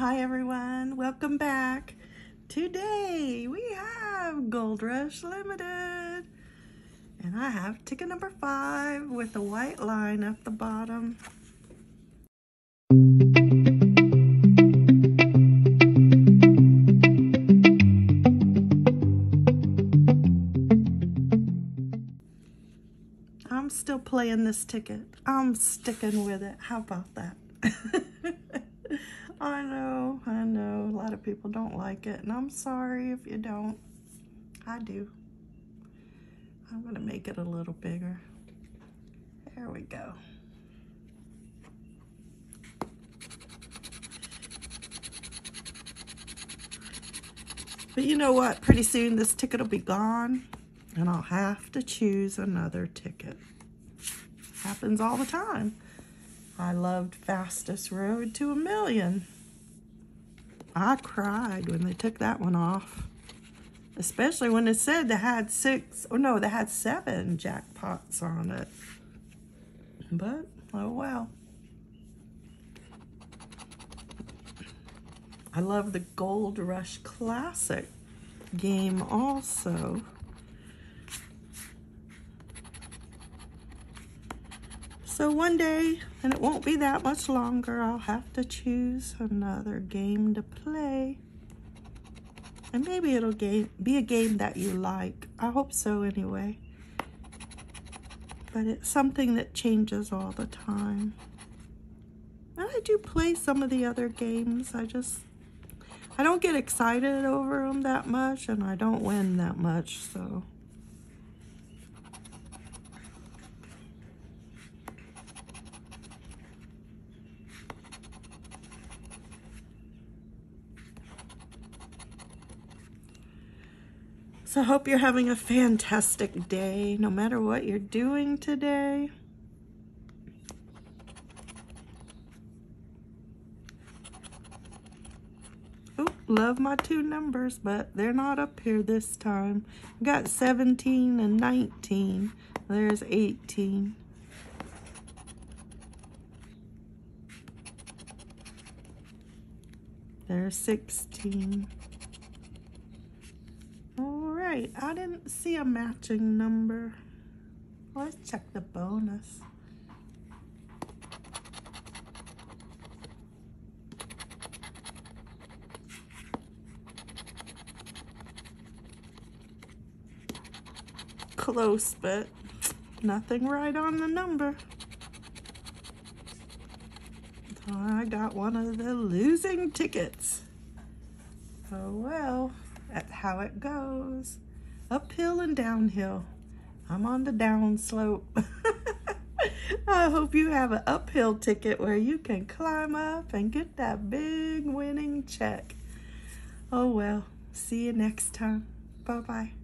Hi everyone, welcome back. Today we have Gold Rush Limited. And I have ticket number five with a white line at the bottom. I'm still playing this ticket. I'm sticking with it. How about that? I know, I know. A lot of people don't like it, and I'm sorry if you don't. I do. I'm going to make it a little bigger. There we go. But you know what? Pretty soon this ticket will be gone and I'll have to choose another ticket. Happens all the time. I loved Fastest Road to a Million. I cried when they took that one off. Especially when it said they had six, oh no, they had seven jackpots on it. But, oh well. I love the Gold Rush Classic game also. So one day, and it won't be that much longer, I'll have to choose another game to play. And maybe it'll game, be a game that you like. I hope so anyway. But it's something that changes all the time. And I do play some of the other games. I just, I don't get excited over them that much and I don't win that much, so. So hope you're having a fantastic day, no matter what you're doing today. Oh, love my two numbers, but they're not up here this time. Got 17 and 19. There's 18. There's 16 right. I didn't see a matching number. Let's check the bonus. Close, but nothing right on the number. I got one of the losing tickets. Oh well. That's how it goes. Uphill and downhill. I'm on the down slope. I hope you have an uphill ticket where you can climb up and get that big winning check. Oh well, see you next time. Bye-bye.